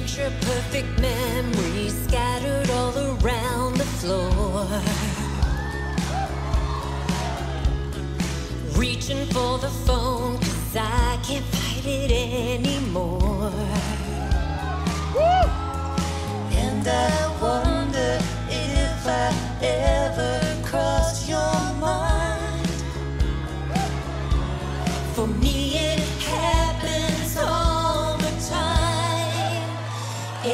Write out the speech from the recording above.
picture perfect memories scattered all around the floor. Reaching for the phone, cause I can't fight it anymore. Woo! And I wonder if I ever crossed your mind. For me,